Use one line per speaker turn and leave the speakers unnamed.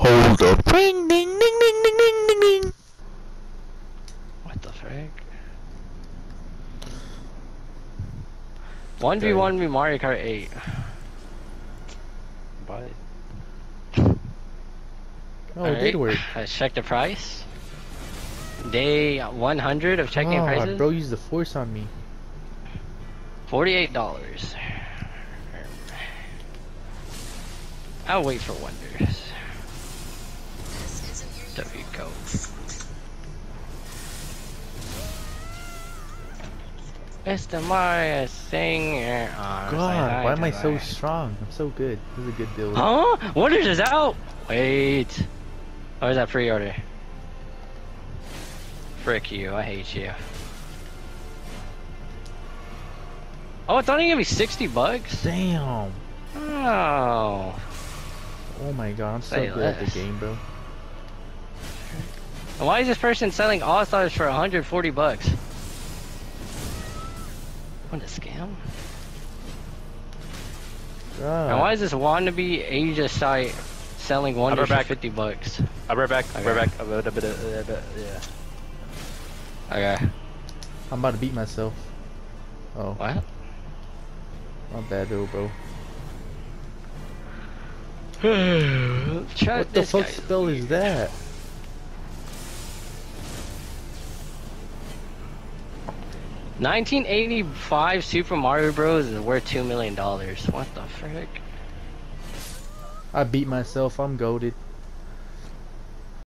Hold up. Ring, ding, ding, ding, ding, ding, ding, ding.
What the frick? 1v1 v Mario Kart 8. But
Oh, it did work.
Let's check the price. Day 100 of checking
oh,
prices.
bro used the force on me.
Forty-eight dollars. I'll wait for wonders. Mr. Mario sing.
God, why am I so strong? I'm so good. This is a good build.
Huh? Wonders is out. Wait. Oh, Where's that pre-order? Frick you! I hate you. Oh, it's only gonna be 60 bucks?
Damn.
Oh.
Oh my god, I'm so
Say
good at the game, bro.
Why is this person selling All Stars for 140 bucks? What a scam.
God.
And why is this wannabe Asia site selling wonders for
back.
50 bucks?
I'll be right back. I'll be right
Okay.
back. A little bit, a little bit, yeah.
Okay.
I'm about to beat myself. Oh,
What?
my bad, though, bro.
Try
What the fuck
guy.
spell is that?
Nineteen eighty-five Super Mario Bros. is worth two million dollars. What the frick?
I beat myself. I'm goaded.